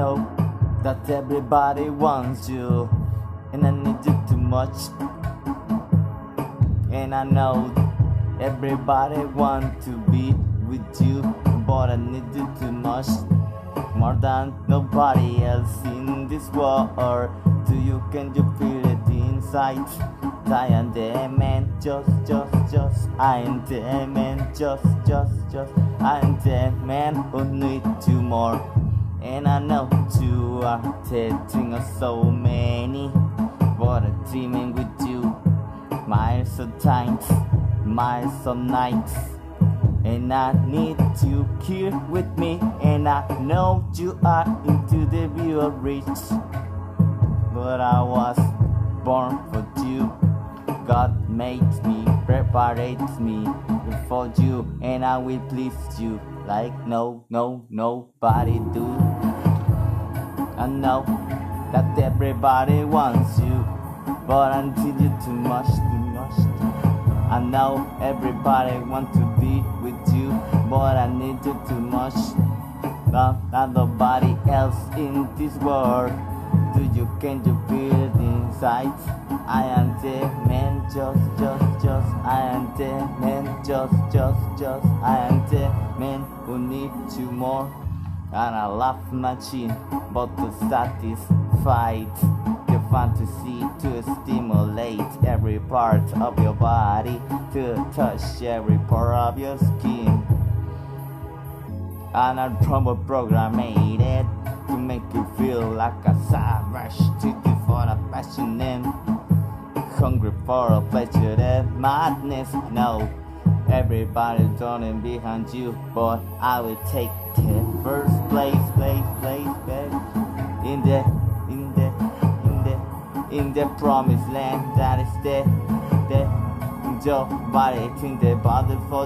that everybody wants you, and I need you too much. And I know everybody want to be with you, but I need you too much, more than nobody else in this world. Do you can you feel it inside? I am the man, just, just, just. I am the man, just, just, just. I am the man who need you more. And I know you are taking us so many. What I'm dreaming with you. Miles of times, miles of nights. And I need you here with me. And I know you are into the real reach. But I was born for you. God made me, preparates me for you, and I will please you like no, no, nobody do. I know that everybody wants you, but until you too much, too much. I know everybody wants to be with you, but I need you too much. Not, not nobody else in this world. Do you can you feel it inside? I am the man, just, just, just. I am the man, just, just, just. I am the man who needs you more. And I laugh machine, but to satisfy your fantasy to stimulate every part of your body, to touch every part of your skin. And I promo programmed it to make you feel like a savage, seeking for a passion hungry for a pleasure and madness. No, everybody's running behind you, but I will take the first place, place, place, place in the, in the, in the, in the promised land that is the, the, your body, think the bother for.